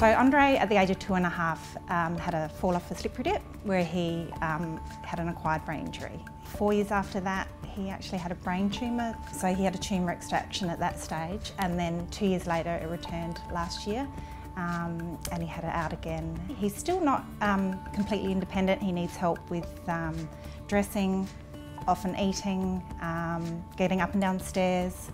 So Andre, at the age of two and a half, um, had a fall off a slippery dip where he um, had an acquired brain injury. Four years after that, he actually had a brain tumour, so he had a tumour extraction at that stage, and then two years later it returned last year. Um, and he had it out again. He's still not um, completely independent. He needs help with um, dressing, often eating, um, getting up and down stairs.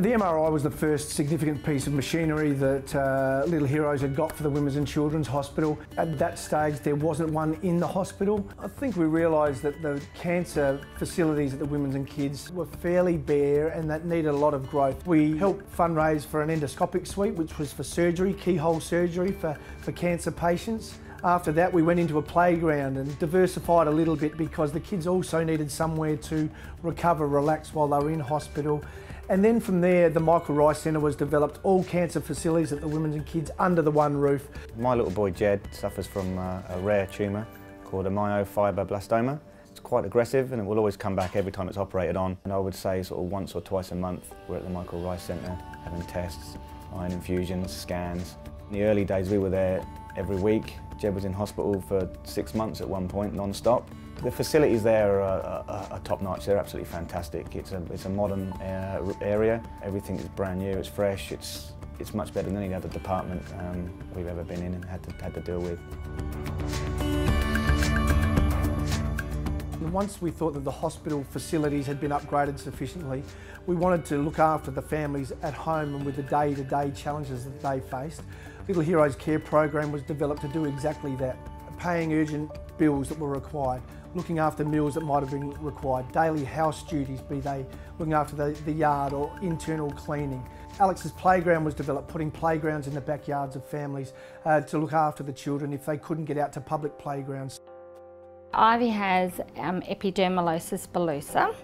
The MRI was the first significant piece of machinery that uh, Little Heroes had got for the Women's and Children's Hospital. At that stage, there wasn't one in the hospital. I think we realised that the cancer facilities at the Women's and Kids were fairly bare and that needed a lot of growth. We helped fundraise for an endoscopic suite, which was for surgery, keyhole surgery for, for cancer patients. After that, we went into a playground and diversified a little bit because the kids also needed somewhere to recover, relax while they were in hospital. And then from there, the Michael Rice Centre was developed, all cancer facilities at the Women's and Kids under the one roof. My little boy Jed suffers from uh, a rare tumour called a myofibroblastoma. It's quite aggressive and it will always come back every time it's operated on. And I would say sort of once or twice a month we're at the Michael Rice Centre having tests, iron infusions, scans. In the early days we were there every week. Jed was in hospital for six months at one point, non-stop. The facilities there are, are, are top-notch, they're absolutely fantastic. It's a, it's a modern uh, area, everything is brand new, it's fresh, it's, it's much better than any other department um, we've ever been in and had to, had to deal with. And once we thought that the hospital facilities had been upgraded sufficiently, we wanted to look after the families at home and with the day-to-day -day challenges that they faced. Little Heroes Care program was developed to do exactly that, paying urgent bills that were required, looking after meals that might have been required, daily house duties, be they looking after the, the yard or internal cleaning. Alex's playground was developed, putting playgrounds in the backyards of families uh, to look after the children if they couldn't get out to public playgrounds. Ivy has um, epidermolysis bullosa.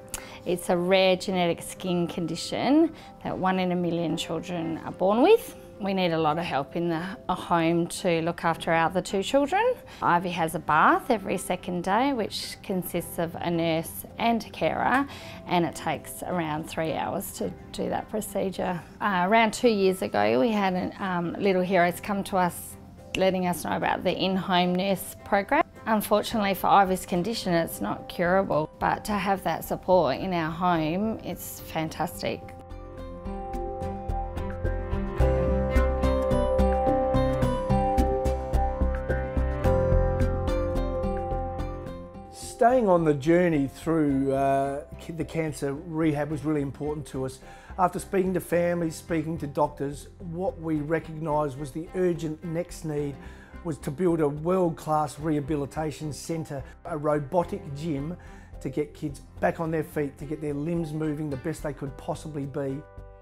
It's a rare genetic skin condition that one in a million children are born with. We need a lot of help in the home to look after our other two children. Ivy has a bath every second day, which consists of a nurse and a carer, and it takes around three hours to do that procedure. Uh, around two years ago, we had um, Little Heroes come to us letting us know about the in-home nurse program. Unfortunately for Ivy's condition, it's not curable, but to have that support in our home, it's fantastic. staying on the journey through uh, the cancer rehab was really important to us. After speaking to families, speaking to doctors, what we recognised was the urgent next need was to build a world-class rehabilitation centre, a robotic gym to get kids back on their feet, to get their limbs moving the best they could possibly be.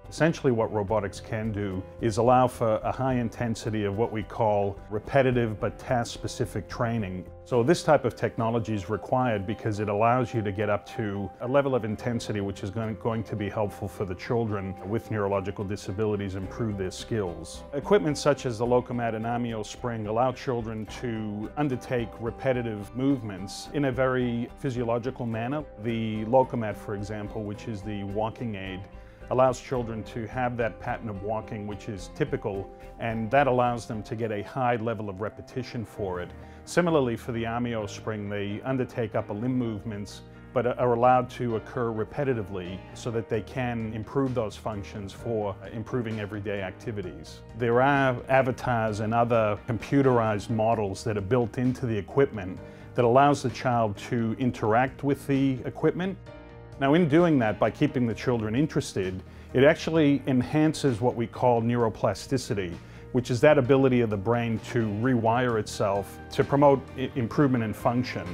Essentially what robotics can do is allow for a high intensity of what we call repetitive but task-specific training. So this type of technology is required because it allows you to get up to a level of intensity which is going to be helpful for the children with neurological disabilities improve their skills. Equipment such as the Lokomat and Armeo Spring allow children to undertake repetitive movements in a very physiological manner. The Lokomat, for example, which is the walking aid, allows children to have that pattern of walking which is typical and that allows them to get a high level of repetition for it. Similarly for the Armeo spring they undertake upper limb movements but are allowed to occur repetitively so that they can improve those functions for improving everyday activities. There are avatars and other computerized models that are built into the equipment that allows the child to interact with the equipment now in doing that, by keeping the children interested, it actually enhances what we call neuroplasticity, which is that ability of the brain to rewire itself to promote improvement in function.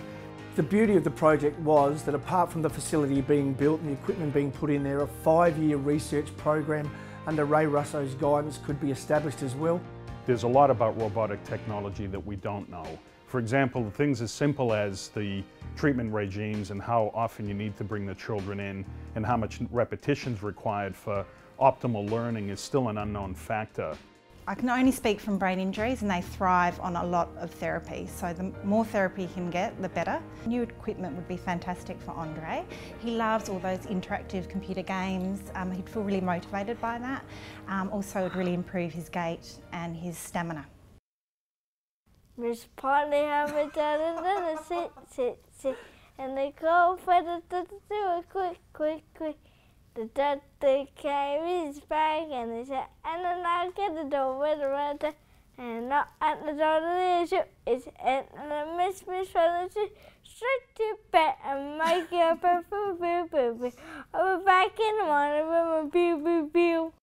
The beauty of the project was that apart from the facility being built and the equipment being put in there, a five-year research program under Ray Russo's guidance could be established as well. There's a lot about robotic technology that we don't know. For example, things as simple as the treatment regimes and how often you need to bring the children in and how much repetition is required for optimal learning is still an unknown factor. I can only speak from brain injuries and they thrive on a lot of therapy. So the more therapy he can get, the better. New equipment would be fantastic for Andre. He loves all those interactive computer games. Um, he'd feel really motivated by that. Um, also, it would really improve his gait and his stamina. Miss Polly have a da sit, sit, sit. And they go for the do it quick, quick, quick. The doctor came his bag and he said, and then I get the door with the red and not at the door of the issue. It's and then Miss Miss Fellowship straight to bed and make up a boo boo boo boo. I'll be back in the morning with my boo boo boo.